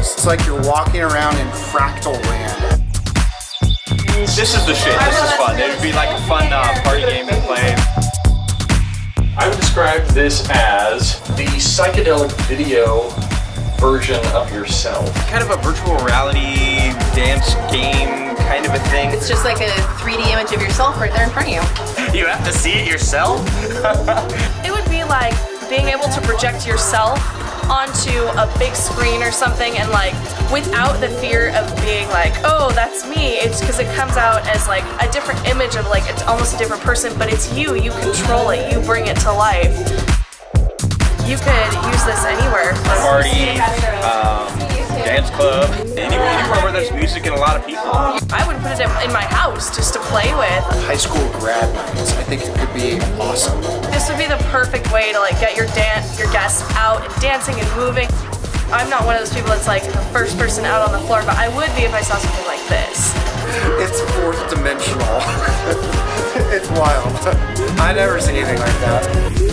It's like you're walking around in fractal land. This is the shit. This is fun. It would be like a fun uh, party game to play. I would describe this as the psychedelic video version of yourself. Kind of a virtual reality dance game kind of a thing. It's just like a 3D image of yourself right there in front of you. You have to see it yourself? It would be like being able to project yourself onto a big screen or something and like without the fear of being like oh that's me it's because it comes out as like a different image of like it's almost a different person but it's you you control it you bring it to life. You could use this anywhere. Party, um, dance club, anywhere, where there's music and a lot of people. I would put it in in my house just to play with High school grad nights. I think it could be awesome. this would be the perfect way to like get your dance your guests out and dancing and moving I'm not one of those people that's like the first person out on the floor, but I would be if I saw something like this. It's fourth dimensional. it's wild. I never see anything like that.